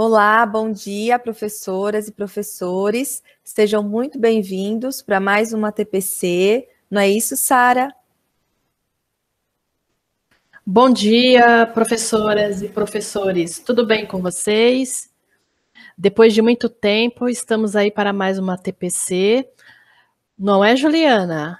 Olá, bom dia, professoras e professores. Sejam muito bem-vindos para mais uma TPC. Não é isso, Sara? Bom dia, professoras e professores. Tudo bem com vocês? Depois de muito tempo, estamos aí para mais uma TPC. Não é, Juliana?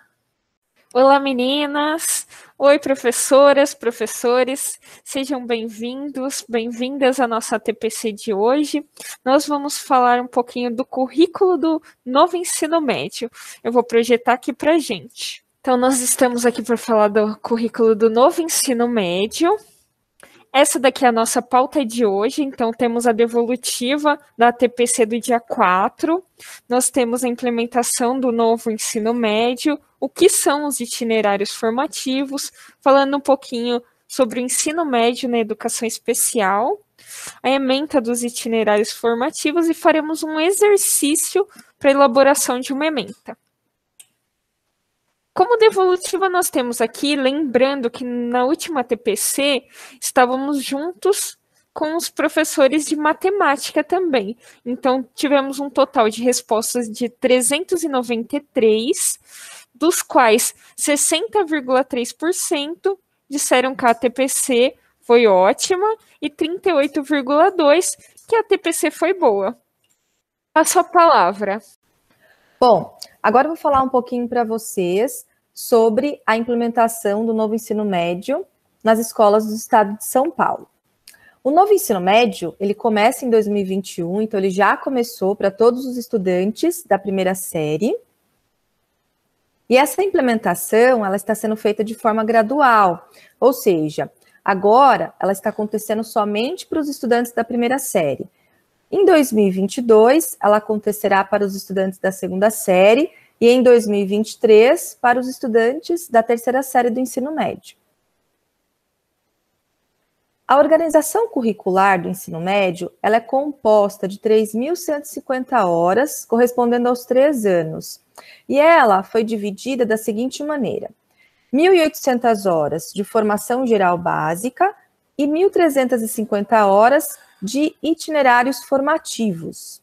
Olá, meninas! Oi, professoras, professores, sejam bem-vindos, bem-vindas à nossa TPC de hoje. Nós vamos falar um pouquinho do currículo do novo ensino médio. Eu vou projetar aqui para gente. Então, nós estamos aqui para falar do currículo do novo ensino médio. Essa daqui é a nossa pauta de hoje, então temos a devolutiva da TPC do dia 4, nós temos a implementação do novo ensino médio, o que são os itinerários formativos, falando um pouquinho sobre o ensino médio na educação especial, a ementa dos itinerários formativos e faremos um exercício para elaboração de uma ementa. Como devolutiva, nós temos aqui, lembrando que na última TPC estávamos juntos com os professores de matemática também. Então, tivemos um total de respostas de 393, dos quais 60,3% disseram que a TPC foi ótima e 38,2% que a TPC foi boa. Passo a palavra. Bom, agora eu vou falar um pouquinho para vocês sobre a implementação do novo ensino médio nas escolas do estado de São Paulo. O novo ensino médio, ele começa em 2021, então ele já começou para todos os estudantes da primeira série. E essa implementação, ela está sendo feita de forma gradual, ou seja, agora ela está acontecendo somente para os estudantes da primeira série. Em 2022, ela acontecerá para os estudantes da segunda série e em 2023 para os estudantes da terceira série do ensino médio. A organização curricular do ensino médio ela é composta de 3.150 horas, correspondendo aos três anos, e ela foi dividida da seguinte maneira: 1.800 horas de formação geral básica e 1.350 horas de itinerários formativos.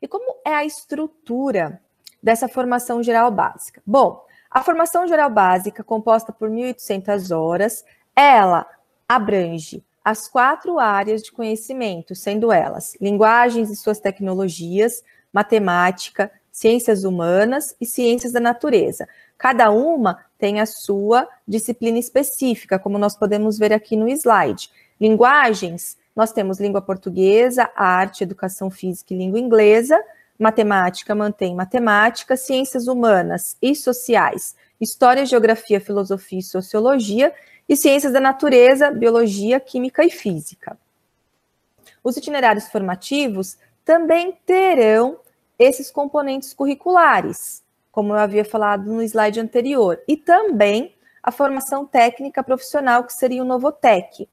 E como é a estrutura dessa formação geral básica? Bom, a formação geral básica, composta por 1.800 horas, ela abrange as quatro áreas de conhecimento, sendo elas linguagens e suas tecnologias, matemática, ciências humanas e ciências da natureza. Cada uma tem a sua disciplina específica, como nós podemos ver aqui no slide. Linguagens nós temos língua portuguesa, arte, educação física e língua inglesa. Matemática mantém matemática, ciências humanas e sociais, história, geografia, filosofia e sociologia, e ciências da natureza, biologia, química e física. Os itinerários formativos também terão esses componentes curriculares, como eu havia falado no slide anterior, e também a formação técnica profissional, que seria o Novotec.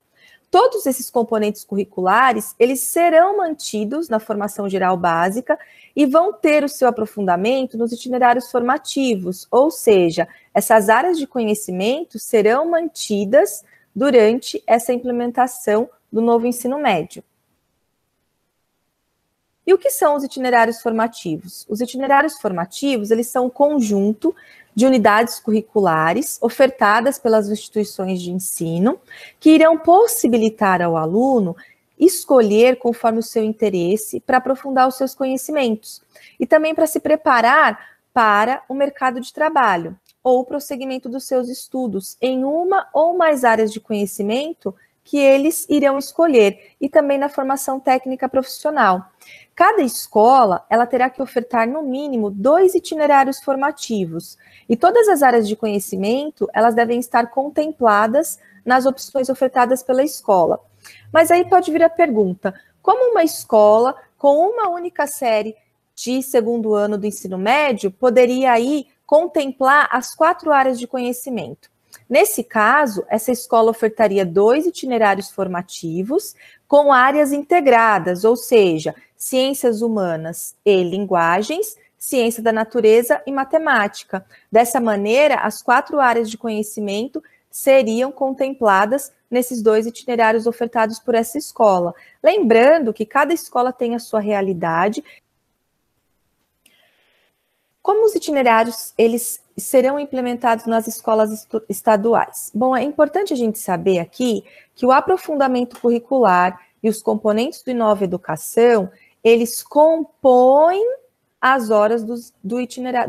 Todos esses componentes curriculares, eles serão mantidos na formação geral básica e vão ter o seu aprofundamento nos itinerários formativos, ou seja, essas áreas de conhecimento serão mantidas durante essa implementação do novo ensino médio. E o que são os itinerários formativos? Os itinerários formativos, eles são um conjunto de unidades curriculares ofertadas pelas instituições de ensino, que irão possibilitar ao aluno escolher conforme o seu interesse para aprofundar os seus conhecimentos e também para se preparar para o mercado de trabalho ou prosseguimento dos seus estudos em uma ou mais áreas de conhecimento que eles irão escolher e também na formação técnica profissional. Cada escola ela terá que ofertar no mínimo dois itinerários formativos e todas as áreas de conhecimento elas devem estar contempladas nas opções ofertadas pela escola. Mas aí pode vir a pergunta: como uma escola com uma única série de segundo ano do ensino médio poderia aí contemplar as quatro áreas de conhecimento? Nesse caso, essa escola ofertaria dois itinerários formativos com áreas integradas, ou seja, ciências humanas e linguagens, ciência da natureza e matemática. Dessa maneira, as quatro áreas de conhecimento seriam contempladas nesses dois itinerários ofertados por essa escola. Lembrando que cada escola tem a sua realidade. Como os itinerários eles serão implementados nas escolas estaduais? Bom, é importante a gente saber aqui que o aprofundamento curricular e os componentes do Inova Educação, eles compõem as horas dos, do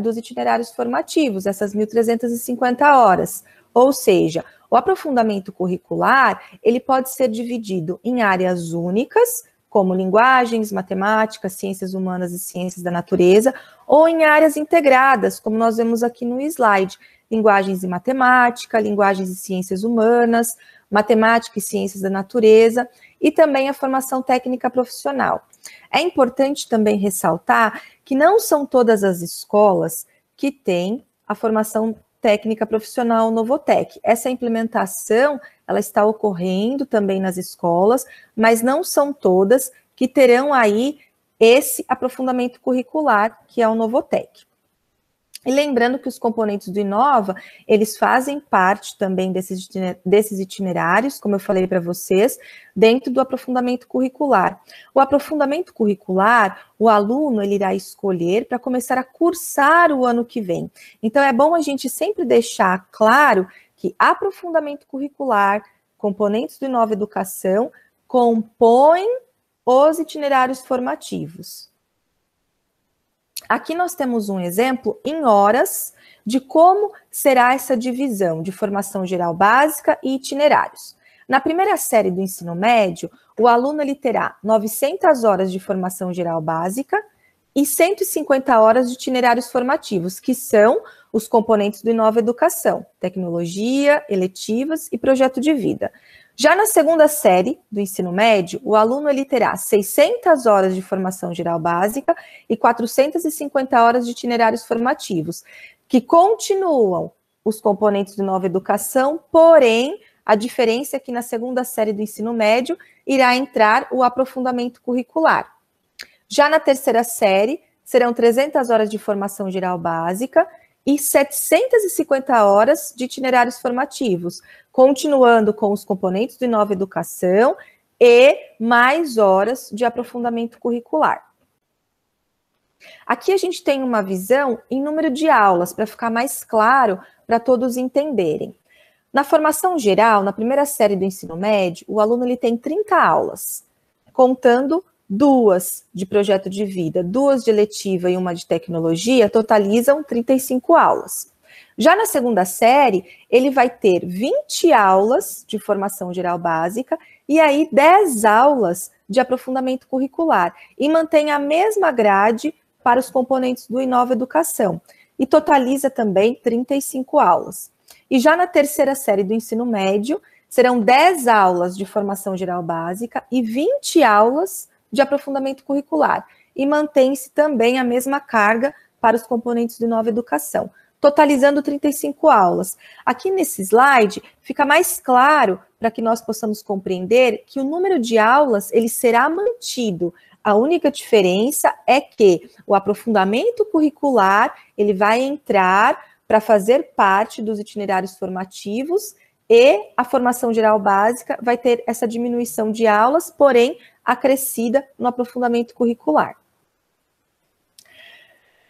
dos itinerários formativos, essas 1.350 horas. Ou seja, o aprofundamento curricular, ele pode ser dividido em áreas únicas, como linguagens, matemática, ciências humanas e ciências da natureza, ou em áreas integradas, como nós vemos aqui no slide, linguagens e matemática, linguagens e ciências humanas, matemática e ciências da natureza, e também a formação técnica profissional. É importante também ressaltar que não são todas as escolas que têm a formação técnica profissional Novotec. Essa implementação, ela está ocorrendo também nas escolas, mas não são todas que terão aí esse aprofundamento curricular que é o Novotec. E lembrando que os componentes do Inova, eles fazem parte também desses, desses itinerários, como eu falei para vocês, dentro do aprofundamento curricular. O aprofundamento curricular, o aluno ele irá escolher para começar a cursar o ano que vem. Então é bom a gente sempre deixar claro que aprofundamento curricular, componentes do Inova Educação, compõem os itinerários formativos. Aqui nós temos um exemplo em horas de como será essa divisão de formação geral básica e itinerários. Na primeira série do ensino médio, o aluno ele terá 900 horas de formação geral básica e 150 horas de itinerários formativos, que são os componentes do Inova Educação, tecnologia, eletivas e projeto de vida. Já na segunda série do ensino médio, o aluno ele terá 600 horas de formação geral básica e 450 horas de itinerários formativos, que continuam os componentes de nova educação, porém, a diferença é que na segunda série do ensino médio irá entrar o aprofundamento curricular. Já na terceira série, serão 300 horas de formação geral básica e 750 horas de itinerários formativos, continuando com os componentes do Inova Educação e mais horas de aprofundamento curricular. Aqui a gente tem uma visão em número de aulas, para ficar mais claro para todos entenderem. Na formação geral, na primeira série do ensino médio, o aluno ele tem 30 aulas, contando duas de projeto de vida, duas de eletiva e uma de tecnologia, totalizam 35 aulas. Já na segunda série, ele vai ter 20 aulas de formação geral básica e aí 10 aulas de aprofundamento curricular e mantém a mesma grade para os componentes do Inova Educação e totaliza também 35 aulas. E já na terceira série do ensino médio, serão 10 aulas de formação geral básica e 20 aulas de aprofundamento curricular e mantém-se também a mesma carga para os componentes do Nova Educação, totalizando 35 aulas. Aqui nesse slide fica mais claro para que nós possamos compreender que o número de aulas ele será mantido. A única diferença é que o aprofundamento curricular ele vai entrar para fazer parte dos itinerários formativos e a formação geral básica vai ter essa diminuição de aulas, porém acrescida no aprofundamento curricular.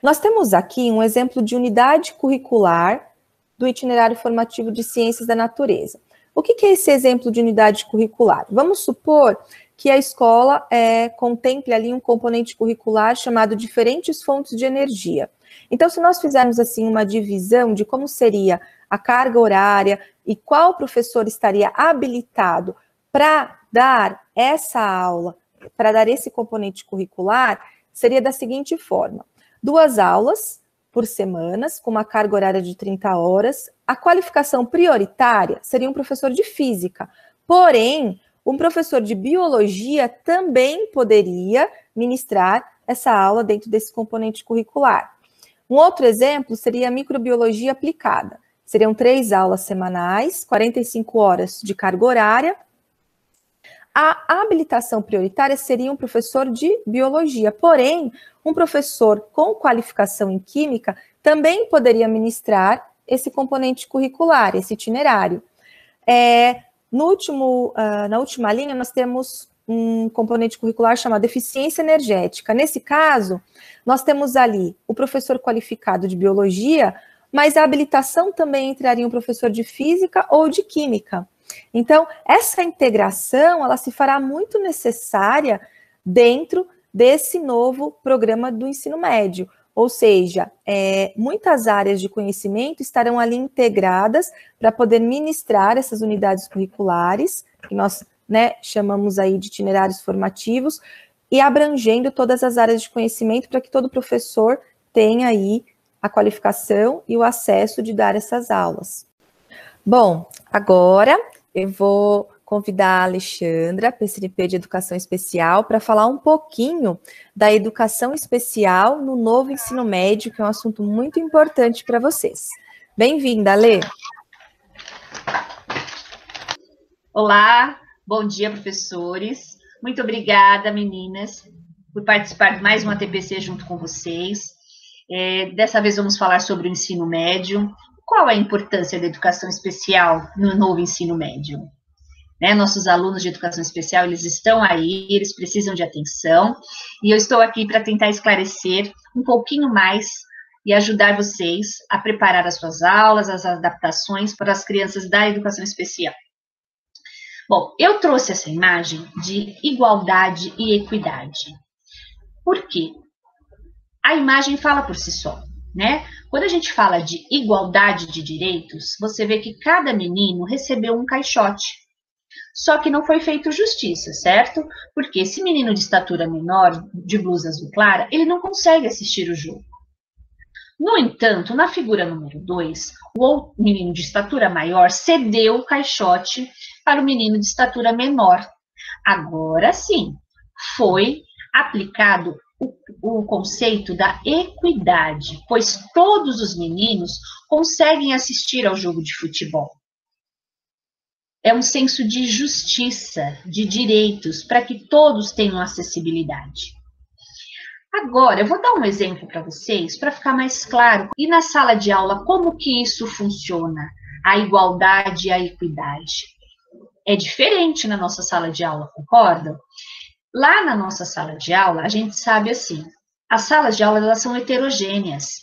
Nós temos aqui um exemplo de unidade curricular do itinerário formativo de ciências da natureza. O que, é esse exemplo de unidade curricular? Vamos supor que a escola é, contemple ali um componente curricular chamado diferentes fontes de energia. Então, se nós fizermos assim uma divisão de como seria a carga horária e qual professor estaria habilitado para dar essa aula, para dar esse componente curricular, seria da seguinte forma: duas aulas por semanas, com uma carga horária de 30 horas. A qualificação prioritária seria um professor de física. Porém, um professor de biologia também poderia ministrar essa aula dentro desse componente curricular. Um outro exemplo seria a microbiologia aplicada. Seriam três aulas semanais, 45 horas de carga horária. A habilitação prioritária seria um professor de biologia, porém, um professor com qualificação em química também poderia ministrar esse componente curricular, esse itinerário. É, no último, uh, na última linha, nós temos um componente curricular chamado eficiência energética. Nesse caso, nós temos ali o professor qualificado de biologia, mas a habilitação também entraria um professor de física ou de química. Então, essa integração, ela se fará muito necessária dentro desse novo programa do ensino médio. Ou seja, é, muitas áreas de conhecimento estarão ali integradas para poder ministrar essas unidades curriculares, que nós né, chamamos aí de itinerários formativos, e abrangendo todas as áreas de conhecimento para que todo professor tenha aí a qualificação e o acesso de dar essas aulas. Bom, agora eu vou convidar a Alexandra, PCNP de Educação Especial, para falar um pouquinho da educação especial no novo ensino médio, que é um assunto muito importante para vocês. Bem-vinda, Ale. Olá, bom dia, professores. Muito obrigada, meninas, por participar de mais uma TPC junto com vocês. É, dessa vez vamos falar sobre o ensino médio. Qual a importância da educação especial no novo ensino médio? Né? Nossos alunos de educação especial, eles estão aí, eles precisam de atenção, e eu estou aqui para tentar esclarecer um pouquinho mais e ajudar vocês a preparar as suas aulas, as adaptações para as crianças da educação especial. Bom, eu trouxe essa imagem de igualdade e equidade. Por quê? A imagem fala por si só, né? Quando a gente fala de igualdade de direitos, você vê que cada menino recebeu um caixote. Só que não foi feito justiça, certo? Porque esse menino de estatura menor, de blusa azul clara, ele não consegue assistir o jogo. No entanto, na figura número 2, o menino de estatura maior cedeu o caixote para o menino de estatura menor. Agora sim, foi aplicado o, o, conceito da equidade, pois todos os meninos conseguem assistir ao jogo de futebol é um senso de justiça, de direitos, para que todos tenham acessibilidade. Agora, eu vou dar um exemplo para vocês, para ficar mais claro. E na sala de aula, como que isso funciona? A igualdade e a equidade. É diferente na nossa sala de aula, concordam? Lá na nossa sala de aula, a gente sabe assim, as salas de aula elas são heterogêneas.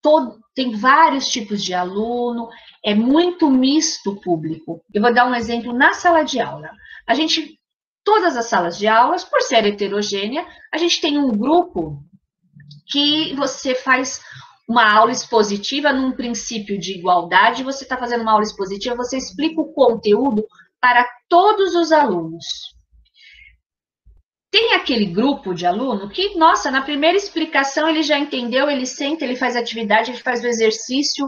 Todo, tem vários tipos de aluno, é muito misto o público. Eu vou dar um exemplo na sala de aula. A gente, todas as salas de aulas, por ser heterogênea, a gente tem um grupo que você faz uma aula expositiva num princípio de igualdade, você está fazendo uma aula expositiva, você explica o conteúdo para todos os alunos. Tem aquele grupo de aluno que, nossa, na primeira explicação ele já entendeu, ele senta, ele faz atividade, ele faz o exercício,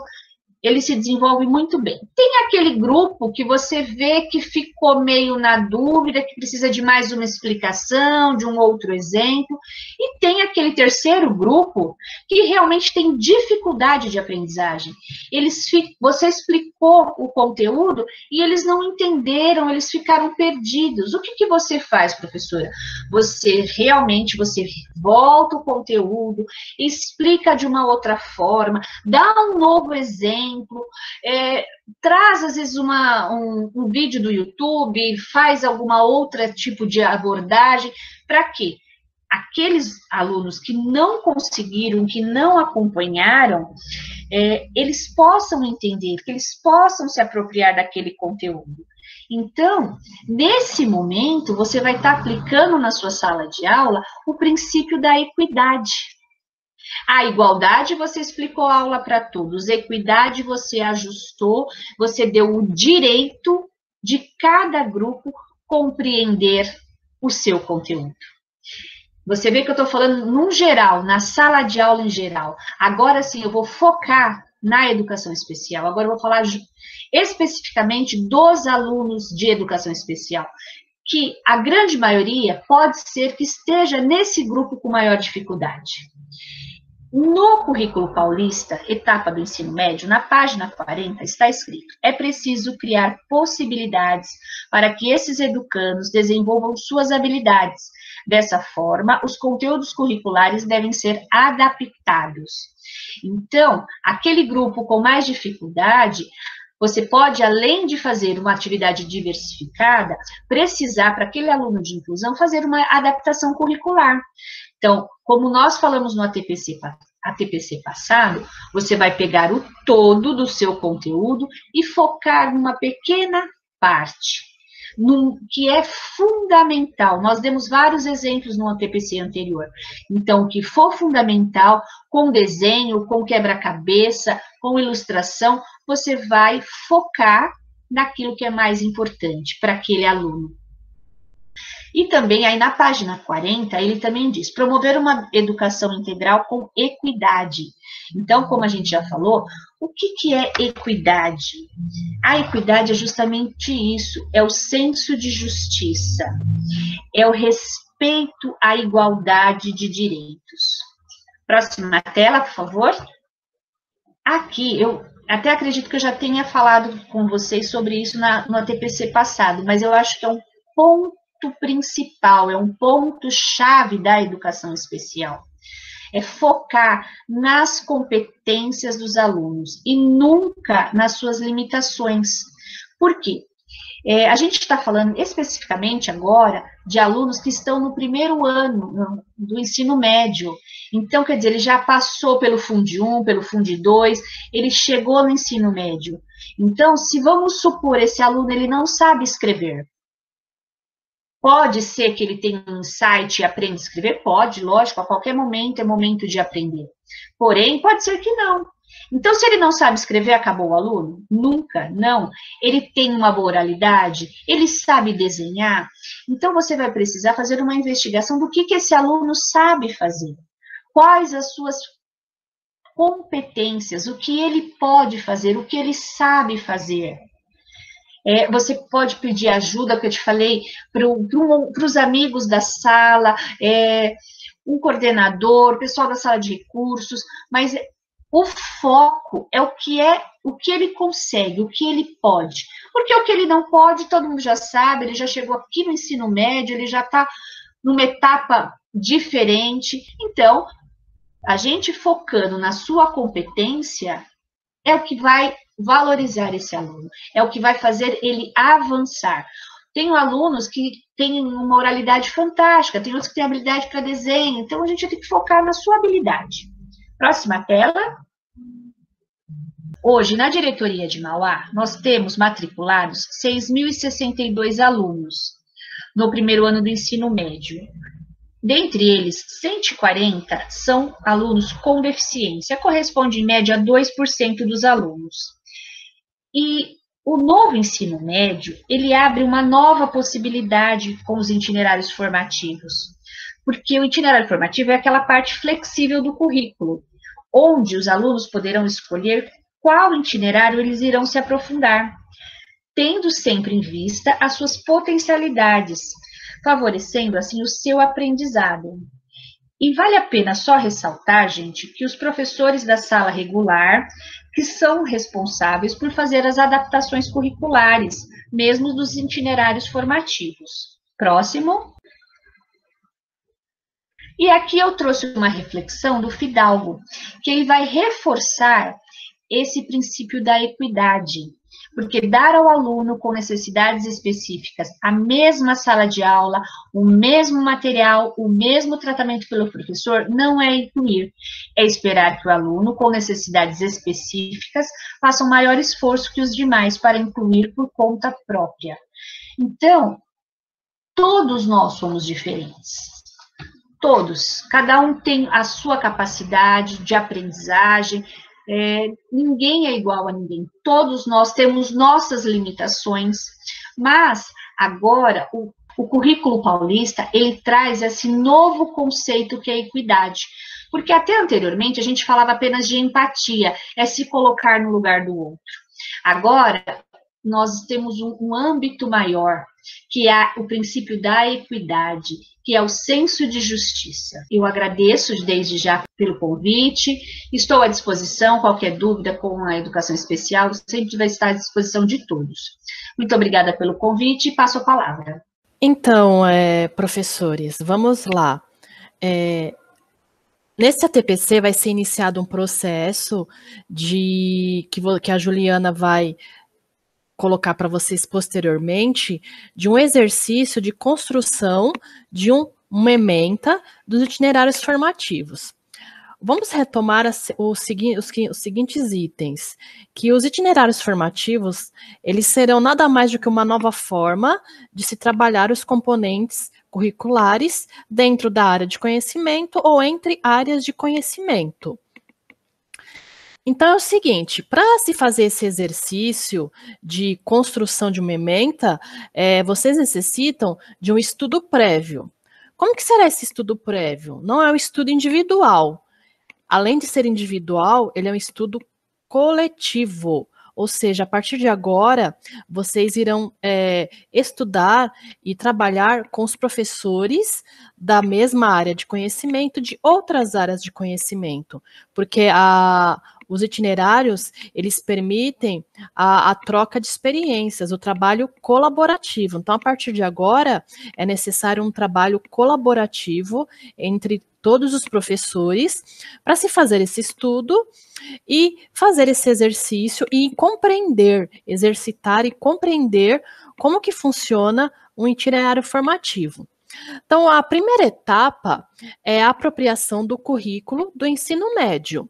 ele se desenvolve muito bem. Tem aquele grupo que você vê que ficou meio na dúvida, que precisa de mais uma explicação, de um outro exemplo, e tem aquele terceiro grupo que realmente tem dificuldade de aprendizagem. Eles você explicou o conteúdo e eles não entenderam, eles ficaram perdidos. O que, que você faz, professora? Você realmente você volta o conteúdo, explica de uma outra forma, dá um novo exemplo exemplo, é, traz às vezes uma, um, um vídeo do YouTube, faz alguma outra tipo de abordagem, para quê? Aqueles alunos que não conseguiram, que não acompanharam, é, eles possam entender, que eles possam se apropriar daquele conteúdo. Então, nesse momento, você vai estar aplicando na sua sala de aula o princípio da equidade. A igualdade você explicou a aula para todos, equidade você ajustou, você deu o direito de cada grupo compreender o seu conteúdo. Você vê que eu estou falando num geral, na sala de aula em geral. Agora sim, eu vou focar na educação especial. Agora eu vou falar especificamente dos alunos de educação especial, que a grande maioria pode ser que esteja nesse grupo com maior dificuldade. No currículo paulista, etapa do ensino médio, na página 40, está escrito: é preciso criar possibilidades para que esses educandos desenvolvam suas habilidades. Dessa forma, os conteúdos curriculares devem ser adaptados. Então, aquele grupo com mais dificuldade, Você pode, além de fazer uma atividade diversificada, precisar, para aquele aluno de inclusão, fazer uma adaptação curricular. Então, como nós falamos no ATPC, ATPC passado, você vai pegar o todo do seu conteúdo e focar numa pequena parte num, que é fundamental. Nós demos vários exemplos no ATPC anterior. Então, o que for fundamental, com desenho, com quebra-cabeça, com ilustração, você vai focar naquilo que é mais importante para aquele aluno. E também aí na página 40, ele também diz: promover uma educação integral com equidade. Então, como a gente já falou, o que, que é equidade? A equidade é justamente isso: é o senso de justiça, é o respeito à igualdade de direitos. Próxima tela, por favor. Aqui, eu até acredito que eu já tenha falado com vocês sobre isso na, no ATPC passado, mas eu acho que é um ponto principal, é um ponto-chave da educação especial. É focar nas competências dos alunos e nunca nas suas limitações. Por quê? É, a gente está falando especificamente agora de alunos que estão no primeiro ano do ensino médio. Então, quer dizer, ele já passou pelo Fundo 1, pelo Fundo 2, ele chegou no ensino médio. Então, se vamos supor esse aluno ele não sabe escrever, Pode ser que ele tenha um insight e aprenda a escrever? Pode, lógico, a qualquer momento é momento de aprender. Porém, pode ser que não. Então, se ele não sabe escrever, acabou o aluno? Nunca, não. Ele tem uma boa oralidade, ele sabe desenhar. Então, você vai precisar fazer uma investigação do que, que esse aluno sabe fazer. Quais as suas competências, o que ele pode fazer, o que ele sabe fazer. É, você pode pedir ajuda, que eu te falei, para os amigos da sala, é, um coordenador, pessoal da sala de recursos, mas o foco é o que é o que ele consegue, o que ele pode. Porque o que ele não pode, todo mundo já sabe, ele já chegou aqui no ensino médio, ele já está numa etapa diferente. Então, a gente focando na sua competência é o que vai valorizar esse aluno, é o que vai fazer ele avançar. Tenho alunos que têm uma oralidade fantástica, tem outros que têm habilidade para desenho, então a gente tem que focar na sua habilidade. Próxima tela. Hoje, na diretoria de Mauá, nós temos matriculados 6.062 alunos no primeiro ano do ensino médio. Dentre eles, 140 são alunos com deficiência, corresponde em média a 2% dos alunos. E o novo ensino médio, ele abre uma nova possibilidade com os itinerários formativos. Porque o itinerário formativo é aquela parte flexível do currículo, onde os alunos poderão escolher qual itinerário eles irão se aprofundar, tendo sempre em vista as suas potencialidades, favorecendo assim o seu aprendizado. E vale a pena só ressaltar, gente, que os professores da sala regular que são responsáveis por fazer as adaptações curriculares, mesmo dos itinerários formativos. Próximo. E aqui eu trouxe uma reflexão do Fidalgo, que ele vai reforçar esse princípio da equidade, porque dar ao aluno com necessidades específicas a mesma sala de aula, o mesmo material, o mesmo tratamento pelo professor, não é incluir. É esperar que o aluno com necessidades específicas faça um maior esforço que os demais para incluir por conta própria. Então, todos nós somos diferentes. Todos, cada um tem a sua capacidade de aprendizagem, é, ninguém é igual a ninguém. Todos nós temos nossas limitações, mas agora o, o currículo paulista ele traz esse novo conceito que é equidade. Porque até anteriormente a gente falava apenas de empatia, é se colocar no lugar do outro. Agora, nós temos um, um âmbito maior, que é o princípio da equidade, que é o senso de justiça. Eu agradeço desde já pelo convite, estou à disposição, qualquer dúvida com a educação especial, sempre vai estar à disposição de todos. Muito obrigada pelo convite e passo a palavra. Então, é, professores, vamos lá. É, Nesse ATPC vai ser iniciado um processo de que, que a Juliana vai colocar para vocês posteriormente de um exercício de construção de um, uma ementa dos itinerários formativos. Vamos retomar as, os, os, os, seguintes itens, que os itinerários formativos, eles serão nada mais do que uma nova forma de se trabalhar os componentes curriculares dentro da área de conhecimento ou entre áreas de conhecimento. Então é o seguinte, para se fazer esse exercício de construção de uma ementa, é, vocês necessitam de um estudo prévio. Como que será esse estudo prévio? Não é um estudo individual. Além de ser individual, ele é um estudo coletivo. Ou seja, a partir de agora, vocês irão é, estudar e trabalhar com os professores da mesma área de conhecimento, de outras áreas de conhecimento, porque a, os itinerários, eles permitem a, a, troca de experiências, o trabalho colaborativo. Então, a partir de agora, é necessário um trabalho colaborativo entre todos os professores para se fazer esse estudo e fazer esse exercício e compreender, exercitar e compreender como que funciona um itinerário formativo. Então, a primeira etapa é a apropriação do currículo do ensino médio.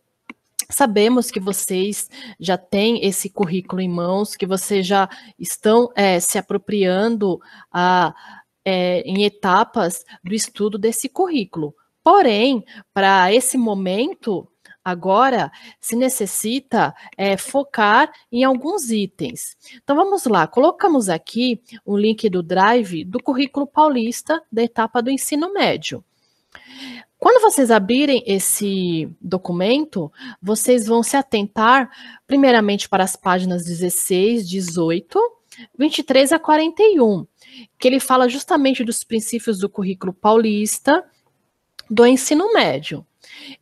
Sabemos que vocês já têm esse currículo em mãos, que vocês já estão é, se apropriando a, é, em etapas do estudo desse currículo. Porém, para esse momento, agora se necessita é, focar em alguns itens. Então vamos lá, colocamos aqui o link do Drive do currículo paulista da etapa do ensino médio. Quando vocês abrirem esse documento, vocês vão se atentar, primeiramente, para as páginas 16, 18, 23 a 41, que ele fala justamente dos princípios do currículo paulista do ensino médio.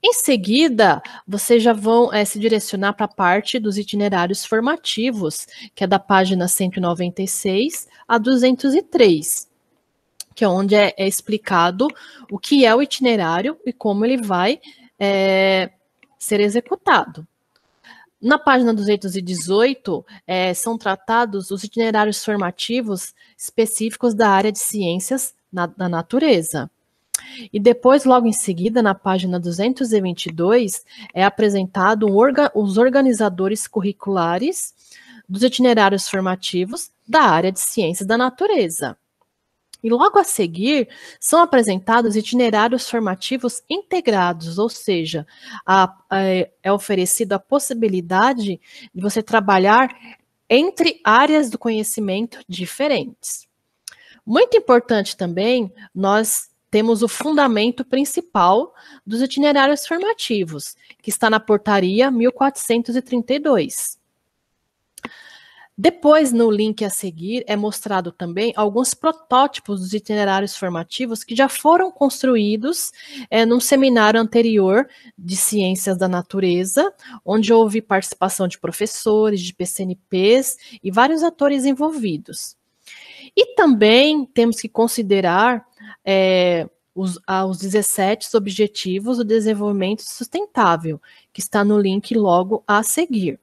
Em seguida, vocês já vão é, se direcionar para a parte dos itinerários formativos, que é da página 196 a 203 que é onde é, é, explicado o que é o itinerário e como ele vai é, ser executado. Na página 218, é, são tratados os itinerários formativos específicos da área de ciências na, da natureza. E depois, logo em seguida, na página 222, é apresentado orga, os organizadores curriculares dos itinerários formativos da área de ciências da natureza. E logo a seguir são apresentados itinerários formativos integrados, ou seja, a, a, é oferecida a possibilidade de você trabalhar entre áreas do conhecimento diferentes. Muito importante também, nós temos o fundamento principal dos itinerários formativos, que está na portaria 1432. Depois, no link a seguir, é mostrado também alguns protótipos dos itinerários formativos que já foram construídos é, num seminário anterior de Ciências da Natureza, onde houve participação de professores, de PCNPs e vários atores envolvidos. E também temos que considerar é, os, ah, os 17 Objetivos do Desenvolvimento Sustentável, que está no link logo a seguir.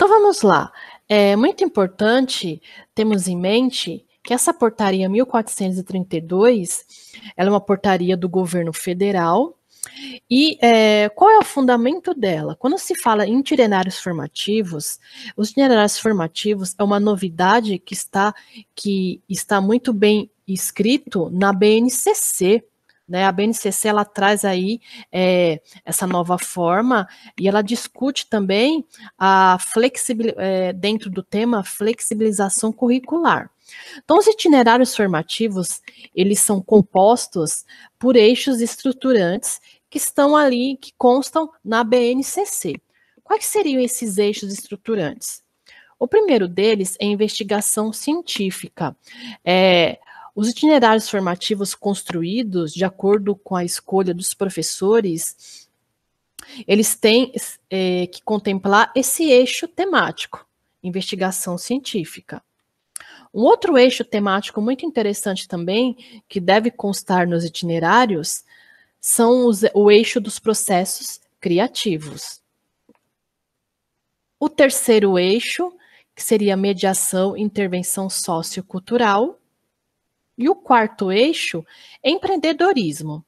Então vamos lá. É muito importante termos em mente que essa portaria 1432 ela é uma portaria do governo federal. E é, qual é o fundamento dela? Quando se fala em itinerários formativos, os itinerários formativos é uma novidade que está, que está muito bem escrito na BNCC, né? A BNCC ela traz aí é, essa nova forma e ela discute também a flexibil, é, dentro do tema flexibilização curricular. Então, os itinerários formativos eles são compostos por eixos estruturantes que estão ali, que constam na BNCC. Quais seriam esses eixos estruturantes? O primeiro deles é investigação científica. É, os itinerários formativos construídos de acordo com a escolha dos professores, eles têm é, que contemplar esse eixo temático, investigação científica. Um outro eixo temático muito interessante também, que deve constar nos itinerários, são os, o eixo dos processos criativos. O terceiro eixo, que seria mediação e intervenção sociocultural. E o quarto eixo, empreendedorismo.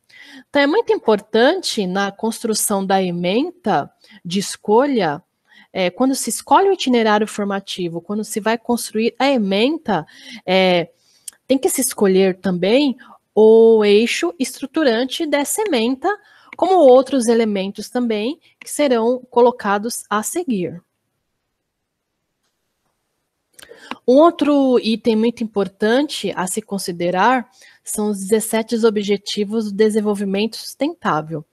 Então, é muito importante na construção da ementa de escolha, é, quando se escolhe o itinerário formativo, quando se vai construir a ementa, é, tem que se escolher também o eixo estruturante dessa ementa, como outros elementos também que serão colocados a seguir. Um outro item muito importante a se considerar são os 17 Objetivos do Desenvolvimento Sustentável.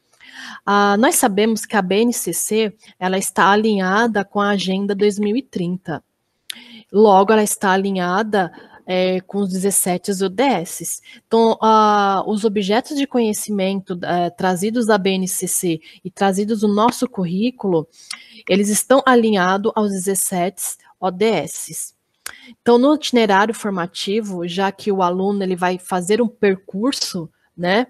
Ah, nós sabemos que a BNCC ela está alinhada com a Agenda 2030. Logo, ela está alinhada é, com os 17 ODS. Então, ah, os objetos de conhecimento é, trazidos da BNCC e trazidos no nosso currículo, eles estão alinhados aos 17 ODS. Então, no itinerário formativo, já que o aluno ele vai fazer um percurso, né,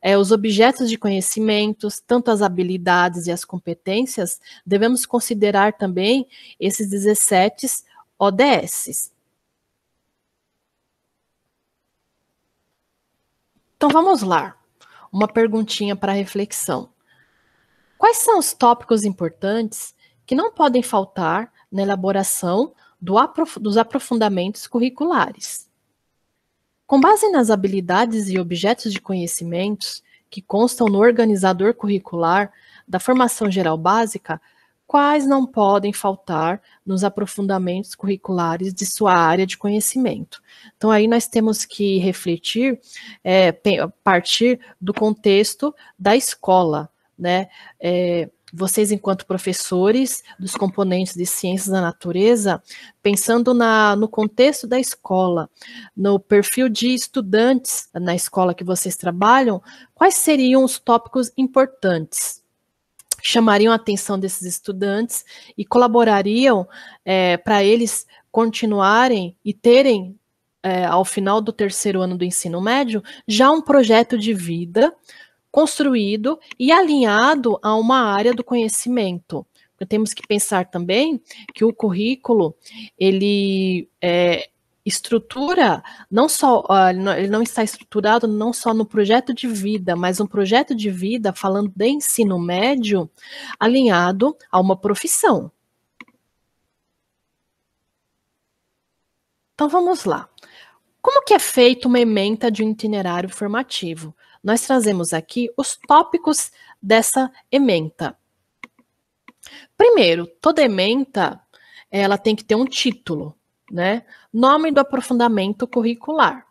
é, os objetos de conhecimentos, tanto as habilidades e as competências, devemos considerar também esses 17 ODS. Então vamos lá. Uma perguntinha para reflexão. Quais são os tópicos importantes que não podem faltar na elaboração do aprof dos aprofundamentos curriculares. Com base nas habilidades e objetos de conhecimentos que constam no organizador curricular da formação geral básica, quais não podem faltar nos aprofundamentos curriculares de sua área de conhecimento. Então, aí nós temos que refletir, é, partir do contexto da escola, né? É, vocês, enquanto professores dos componentes de ciências da natureza, pensando na, no contexto da escola, no perfil de estudantes na escola que vocês trabalham, quais seriam os tópicos importantes? Chamariam a atenção desses estudantes e colaborariam é, para eles continuarem e terem, é, ao final do terceiro ano do ensino médio, já um projeto de vida construído e alinhado a uma área do conhecimento. Temos que pensar também que o currículo ele é, estrutura não só ele não está estruturado não só no projeto de vida, mas um projeto de vida falando de ensino médio alinhado a uma profissão. Então vamos lá. Como que é feita uma ementa de um itinerário formativo? Nós trazemos aqui os tópicos dessa ementa. Primeiro, toda ementa ela tem que ter um título, né? Nome do aprofundamento curricular.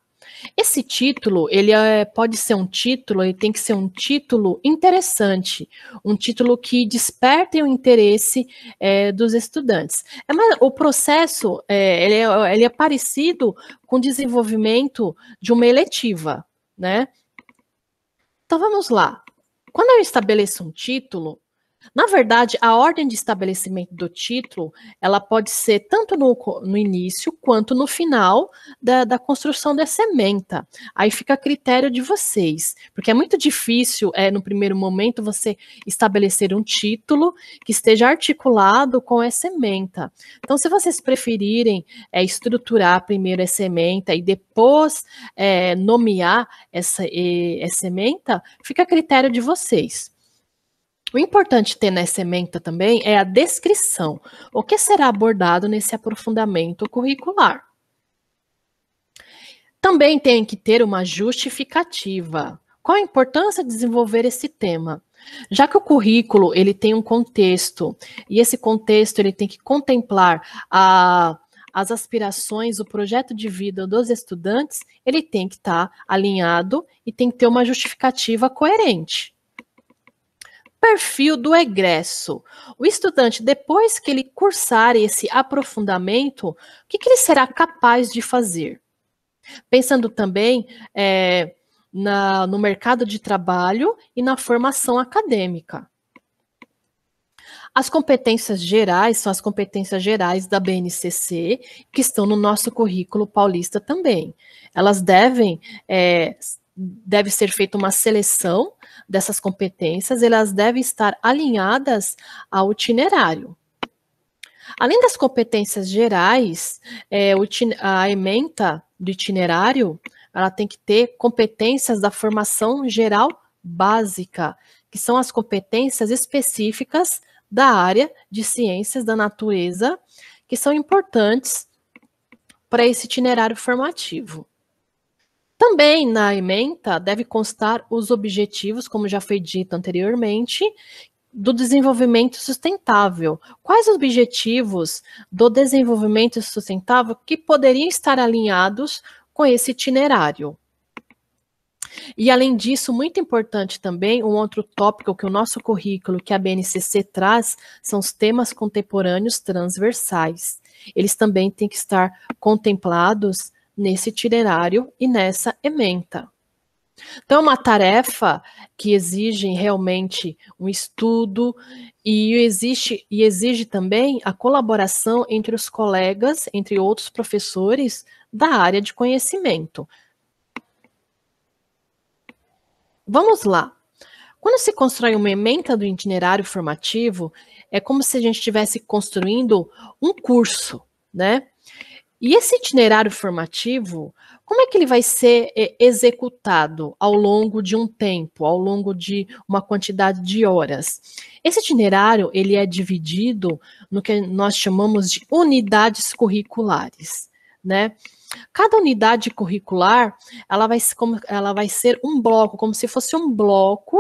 Esse título, ele é, pode ser um título, ele tem que ser um título interessante, um título que desperte o interesse é, dos estudantes. É, mas o processo, é, ele, é, ele é parecido com o desenvolvimento de uma eletiva, né? Então vamos lá. Quando eu estabeleço um título, na verdade, a ordem de estabelecimento do título, ela pode ser tanto no, no início quanto no final da, da, construção dessa ementa. Aí fica a critério de vocês, porque é muito difícil, é, no primeiro momento, você estabelecer um título que esteja articulado com essa ementa. Então, se vocês preferirem é, estruturar primeiro essa ementa e depois é, nomear essa, essa ementa, fica a critério de vocês. O importante ter nessa ementa também é a descrição. O que será abordado nesse aprofundamento curricular? Também tem que ter uma justificativa. Qual a importância de desenvolver esse tema? Já que o currículo ele tem um contexto e esse contexto ele tem que contemplar a, as aspirações, o projeto de vida dos estudantes, ele tem que estar tá alinhado e tem que ter uma justificativa coerente perfil do egresso. O estudante, depois que ele cursar esse aprofundamento, o que, que ele será capaz de fazer? Pensando também é, na, no mercado de trabalho e na formação acadêmica. As competências gerais são as competências gerais da BNCC, que estão no nosso currículo paulista também. Elas devem, é, deve ser feita uma seleção dessas competências, elas devem estar alinhadas ao itinerário. Além das competências gerais, é, a ementa do itinerário, ela tem que ter competências da formação geral básica, que são as competências específicas da área de ciências da natureza, que são importantes para esse itinerário formativo. Também na ementa deve constar os objetivos, como já foi dito anteriormente, do desenvolvimento sustentável. Quais os objetivos do desenvolvimento sustentável que poderiam estar alinhados com esse itinerário? E além disso, muito importante também, um outro tópico que o nosso currículo, que a BNCC traz, são os temas contemporâneos transversais. Eles também têm que estar contemplados nesse itinerário e nessa ementa. Então, é uma tarefa que exige realmente um estudo e existe e exige também a colaboração entre os colegas, entre outros professores da área de conhecimento. Vamos lá. Quando se constrói uma ementa do itinerário formativo, é como se a gente estivesse construindo um curso, né? E esse itinerário formativo, como é que ele vai ser é, executado ao longo de um tempo, ao longo de uma quantidade de horas? Esse itinerário ele é dividido no que nós chamamos de unidades curriculares, né? Cada unidade curricular, ela vai, ela vai ser um bloco, como se fosse um bloco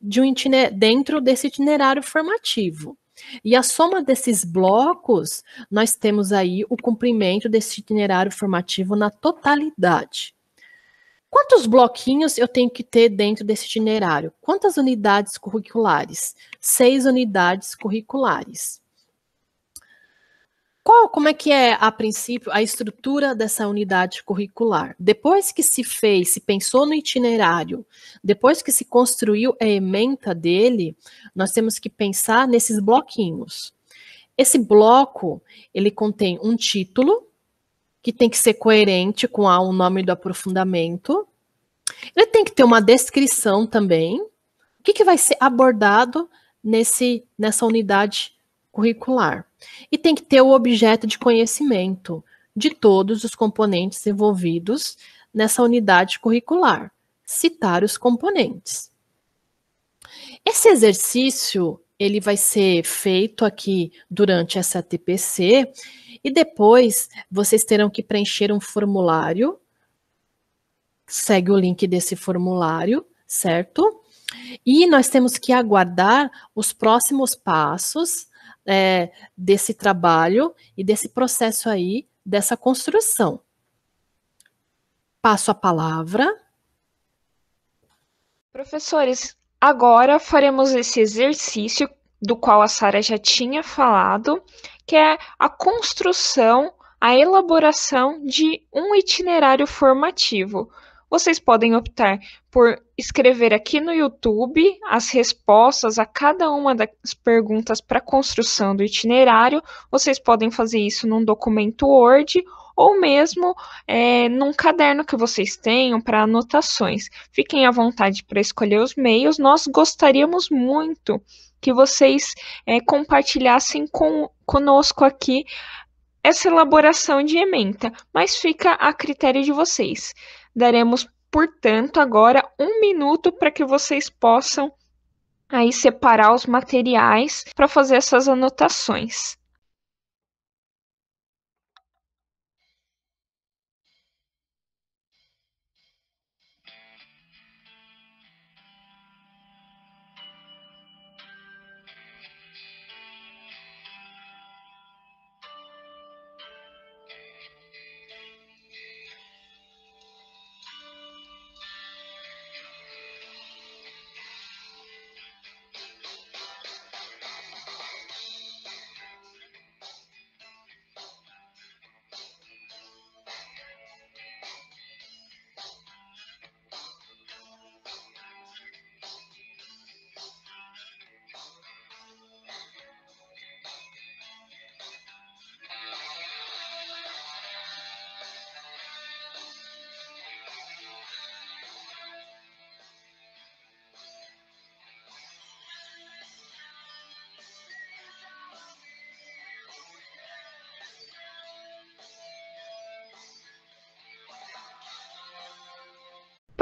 de um dentro desse itinerário formativo. E a soma desses blocos, nós temos aí o cumprimento desse itinerário formativo na totalidade. Quantos bloquinhos eu tenho que ter dentro desse itinerário? Quantas unidades curriculares? Seis unidades curriculares. Qual, como é que é, a princípio, a estrutura dessa unidade curricular? Depois que se fez, se pensou no itinerário, depois que se construiu a ementa dele, nós temos que pensar nesses bloquinhos. Esse bloco, ele contém um título, que tem que ser coerente com o nome do aprofundamento. Ele tem que ter uma descrição também. O que, que vai ser abordado nesse, nessa unidade curricular. E tem que ter o objeto de conhecimento de todos os componentes envolvidos nessa unidade curricular. Citar os componentes. Esse exercício ele vai ser feito aqui durante essa TPC e depois vocês terão que preencher um formulário. Segue o link desse formulário, certo? E nós temos que aguardar os próximos passos é, desse trabalho e desse processo aí, dessa construção. Passo a palavra. Professores, agora faremos esse exercício do qual a Sara já tinha falado, que é a construção, a elaboração de um itinerário formativo. Vocês podem optar por escrever aqui no YouTube as respostas a cada uma das perguntas para construção do itinerário. Vocês podem fazer isso num documento Word ou mesmo é, num caderno que vocês tenham para anotações. Fiquem à vontade para escolher os meios. Nós gostaríamos muito que vocês é, compartilhassem com, conosco aqui essa elaboração de ementa, mas fica a critério de vocês. Daremos, portanto, agora um minuto para que vocês possam aí separar os materiais para fazer essas anotações.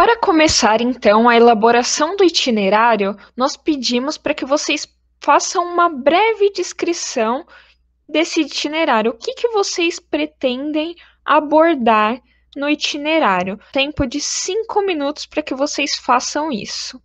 Para começar, então, a elaboração do itinerário, nós pedimos para que vocês façam uma breve descrição desse itinerário. O que, que vocês pretendem abordar no itinerário? Tempo de cinco minutos para que vocês façam isso.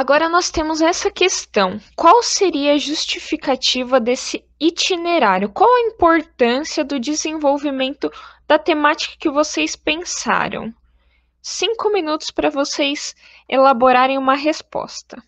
Agora nós temos essa questão: qual seria a justificativa desse itinerário? Qual a importância do desenvolvimento da temática que vocês pensaram? Cinco minutos para vocês elaborarem uma resposta.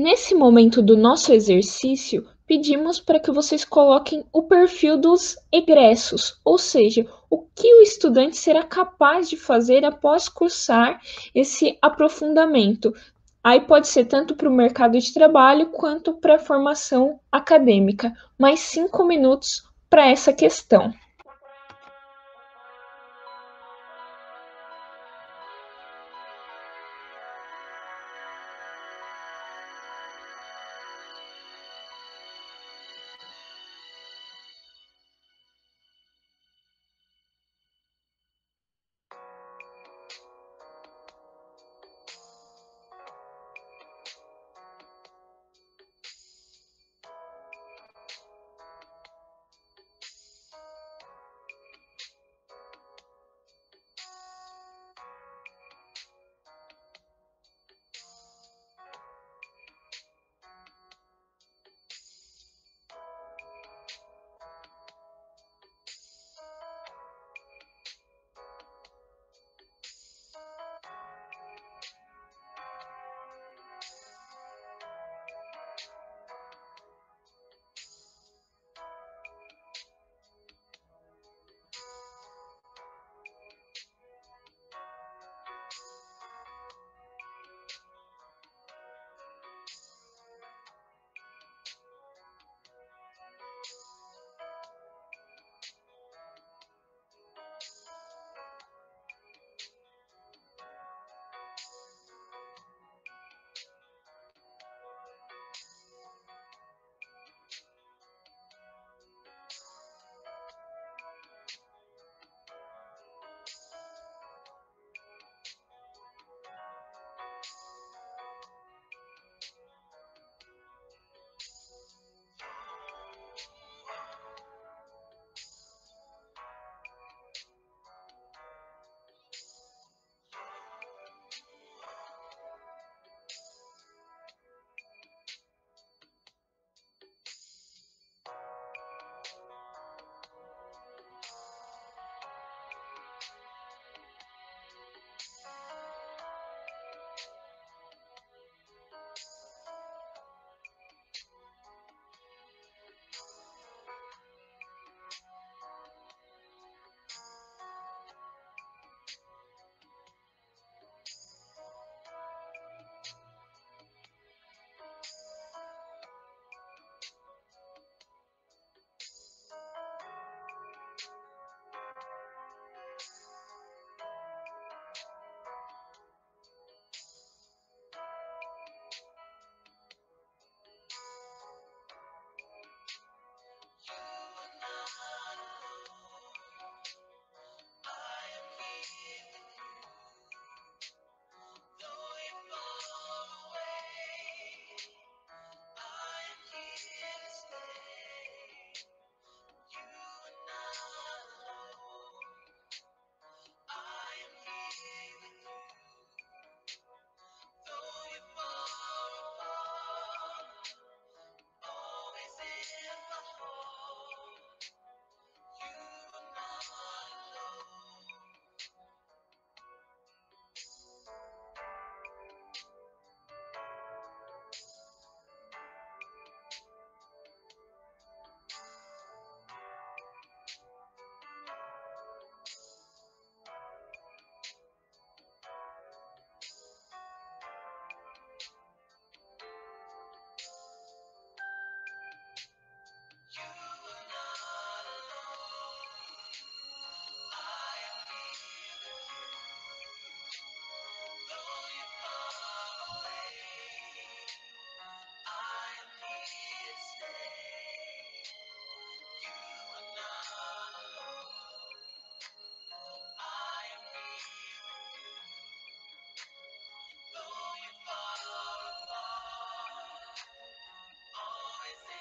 Nesse momento do nosso exercício, pedimos para que vocês coloquem o perfil dos egressos, ou seja, o que o estudante será capaz de fazer após cursar esse aprofundamento. Aí pode ser tanto para o mercado de trabalho quanto para a formação acadêmica. Mais cinco minutos para essa questão.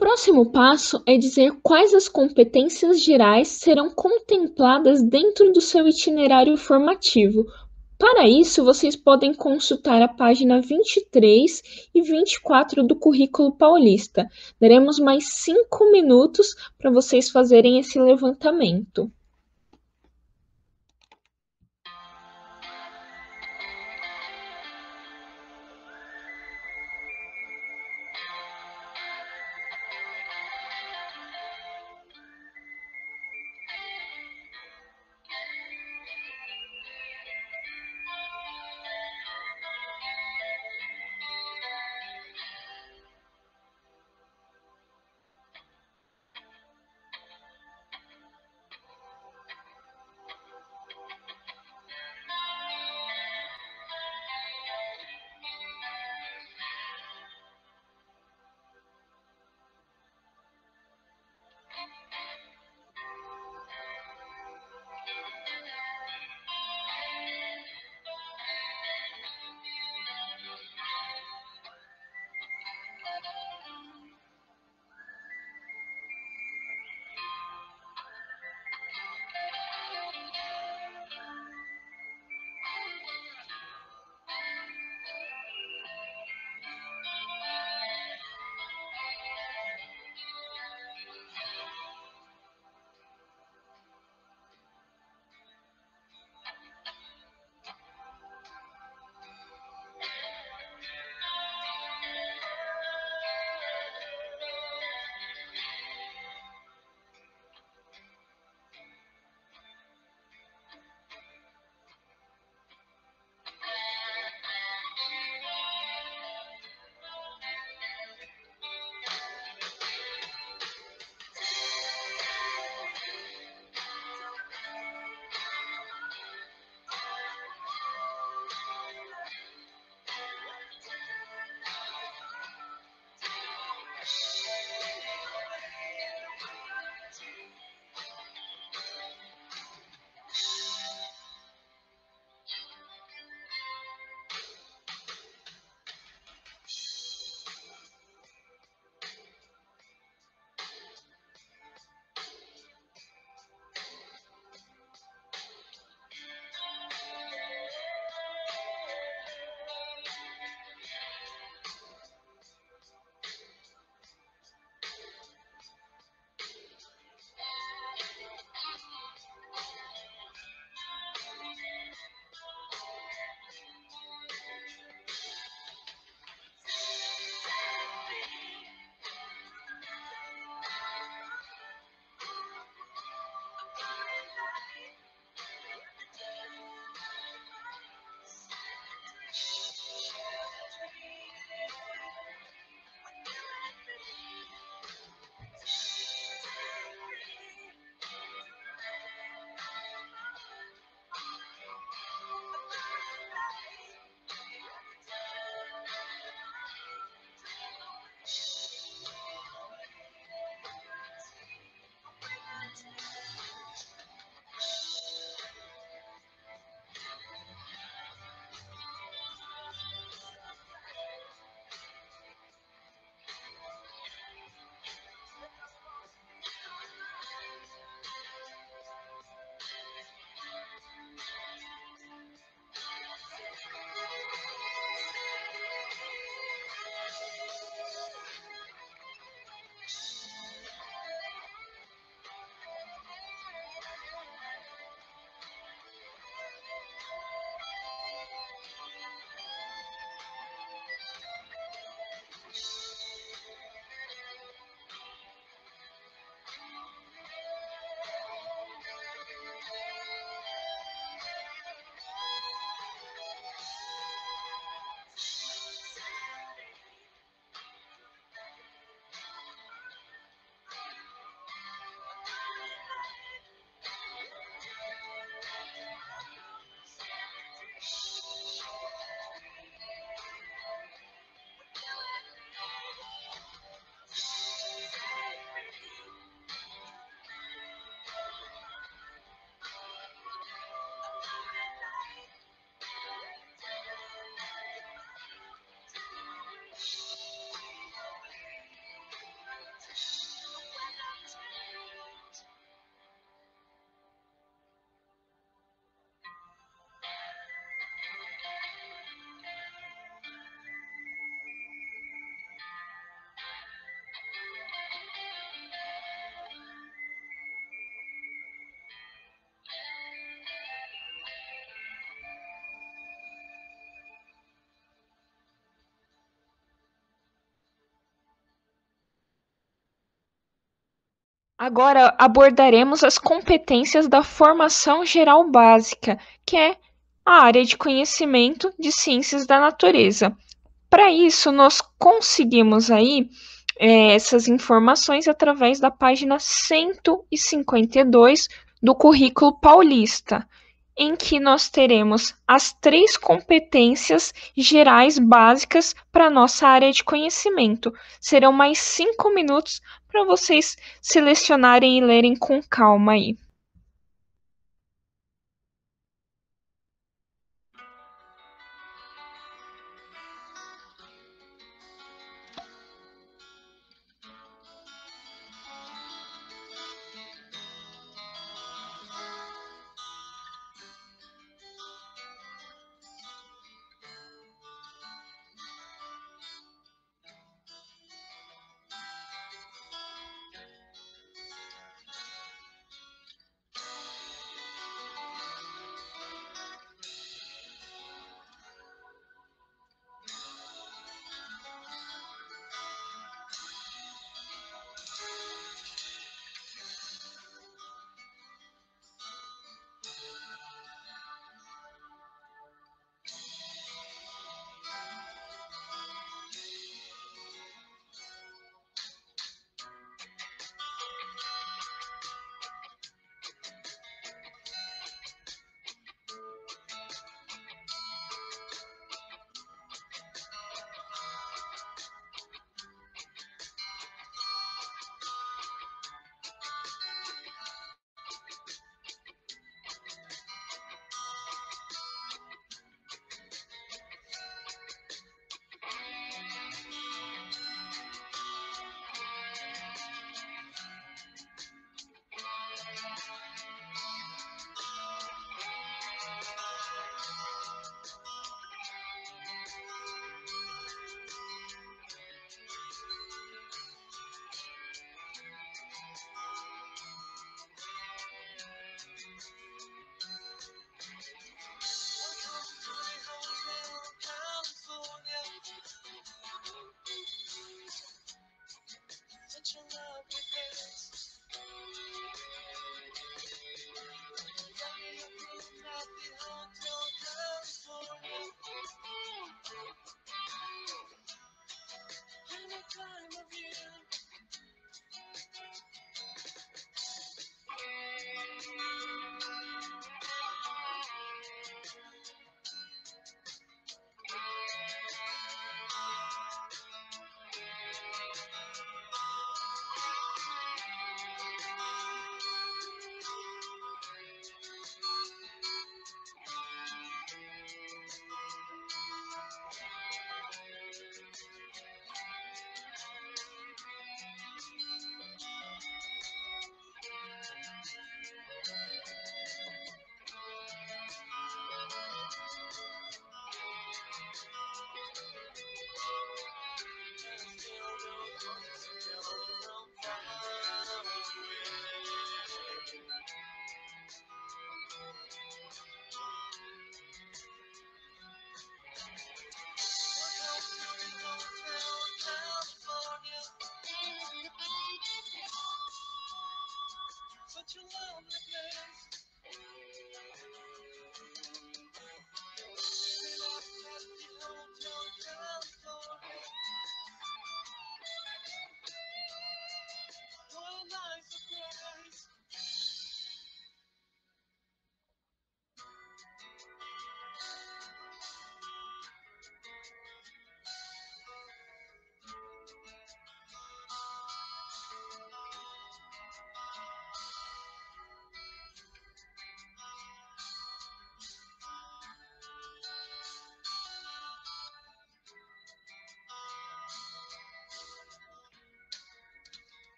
próximo passo é dizer quais as competências gerais serão contempladas dentro do seu itinerário formativo. Para isso, vocês podem consultar a página 23 e 24 do Currículo Paulista. Daremos mais cinco minutos para vocês fazerem esse levantamento. Agora abordaremos as competências da formação geral básica, que é a área de conhecimento de ciências da natureza. Para isso, nós conseguimos aí é, essas informações através da página 152 do currículo paulista, em que nós teremos as três competências gerais básicas para nossa área de conhecimento. Serão mais cinco minutos para vocês selecionarem e lerem com calma aí.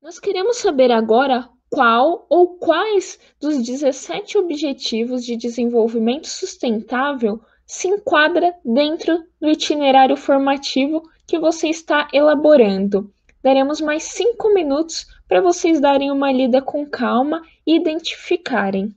Nós queremos saber agora qual ou quais dos 17 Objetivos de Desenvolvimento Sustentável se enquadra dentro do itinerário formativo que você está elaborando. Daremos mais cinco minutos para vocês darem uma lida com calma e identificarem.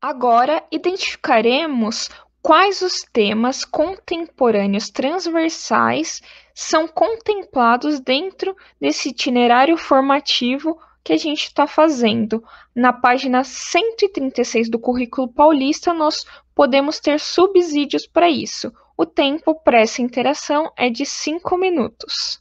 Agora identificaremos quais os temas contemporâneos transversais são contemplados dentro desse itinerário formativo que a gente está fazendo. Na página 136 do currículo paulista, nós podemos ter subsídios para isso. O tempo para essa interação é de 5 minutos.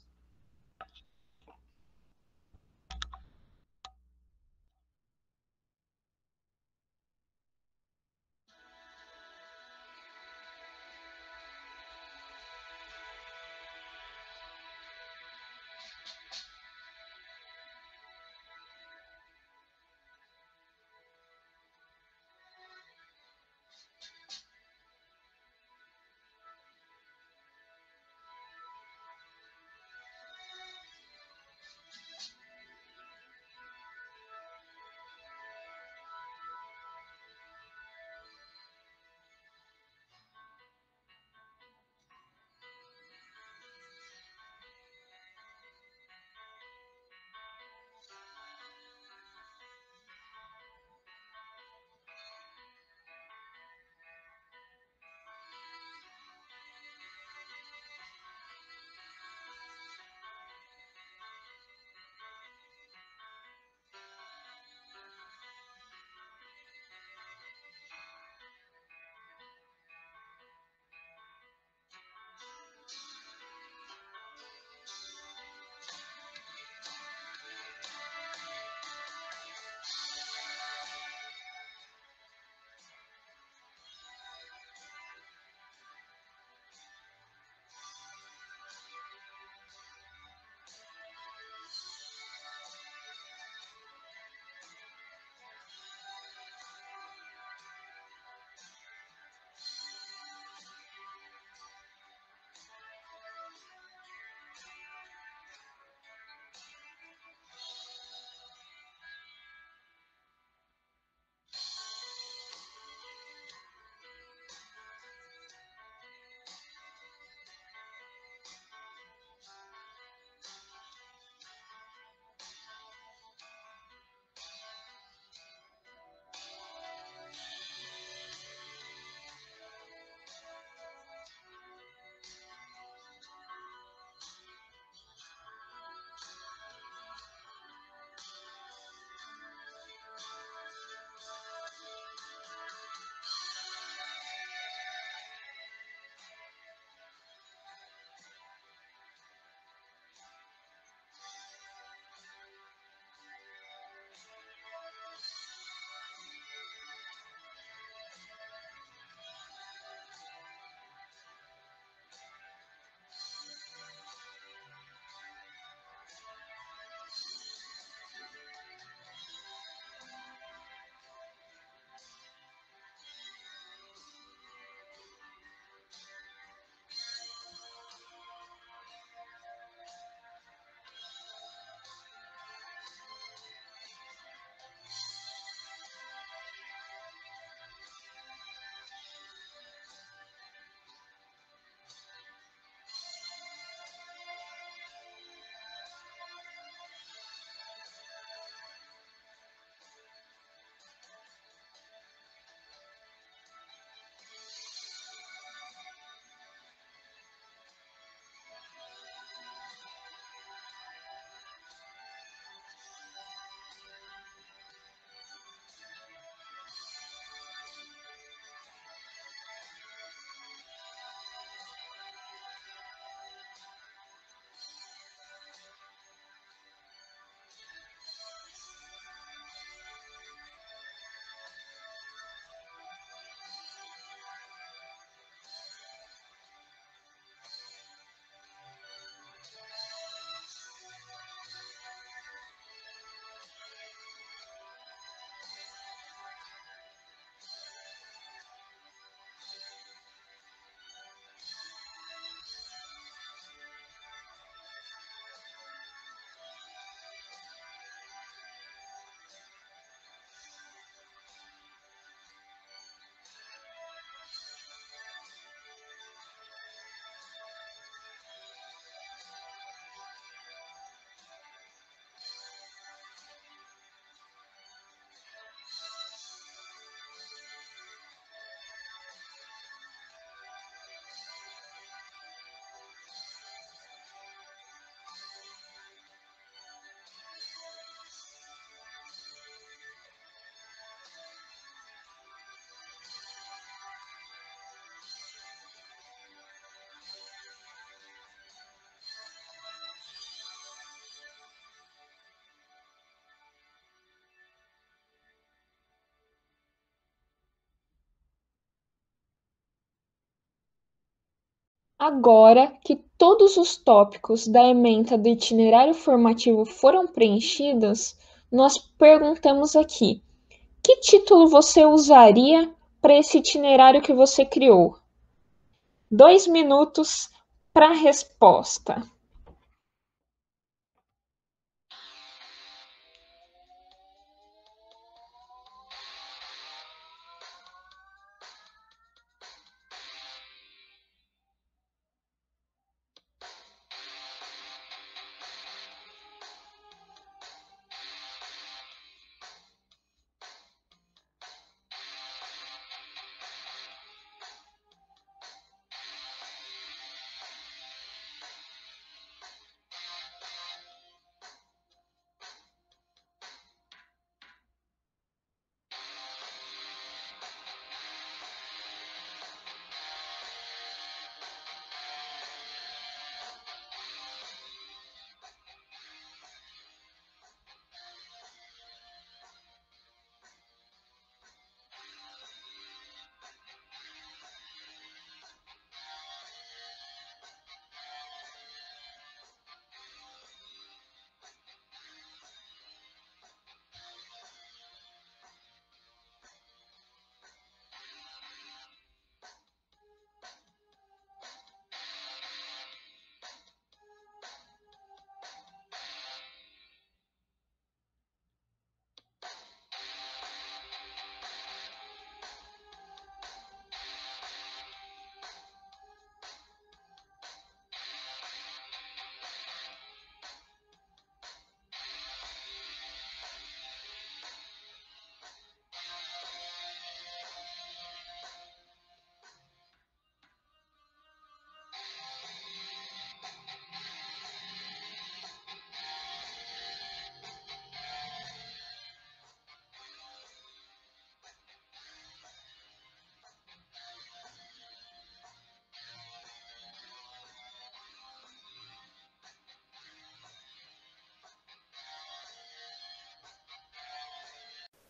Agora que todos os tópicos da ementa do itinerário formativo foram preenchidos, nós perguntamos aqui: que título você usaria para esse itinerário que você criou? Dois minutos para a resposta.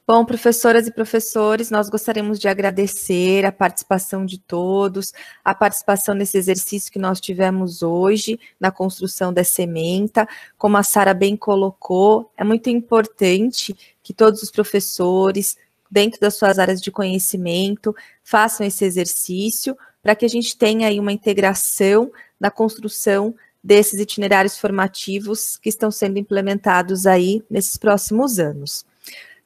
Bom, professoras e professores, nós gostaríamos de agradecer a participação de todos, a participação nesse exercício que nós tivemos hoje, na construção da sementa. Como a Sara bem colocou, é muito importante que todos os professores, dentro das suas áreas de conhecimento, façam esse exercício, para que a gente tenha aí uma integração na construção desses itinerários formativos que estão sendo implementados aí nesses próximos anos.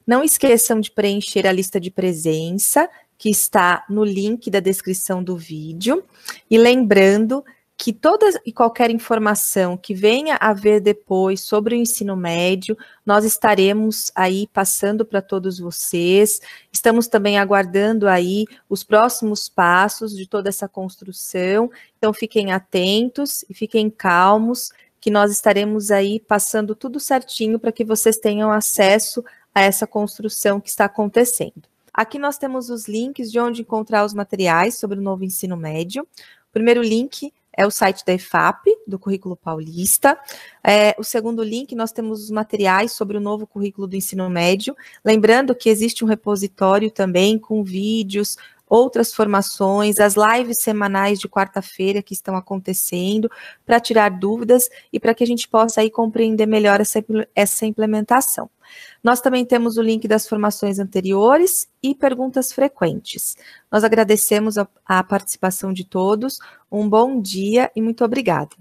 Não esqueçam de preencher a lista de presença, que está no link da descrição do vídeo. E lembrando que toda e qualquer informação que venha a ver depois sobre o ensino médio, nós estaremos aí passando para todos vocês. Estamos também aguardando aí os próximos passos de toda essa construção. Então fiquem atentos e fiquem calmos, que nós estaremos aí passando tudo certinho para que vocês tenham acesso a essa construção que está acontecendo. Aqui nós temos os links de onde encontrar os materiais sobre o novo ensino médio. O primeiro link é o site da EFAP, do Currículo Paulista. É, o segundo link, nós temos os materiais sobre o novo currículo do ensino médio. Lembrando que existe um repositório também com vídeos, outras formações, as lives semanais de quarta-feira que estão acontecendo, para tirar dúvidas e para que a gente possa aí compreender melhor essa, essa implementação. Nós também temos o link das formações anteriores e perguntas frequentes. Nós agradecemos a, a participação de todos, um bom dia e muito obrigada.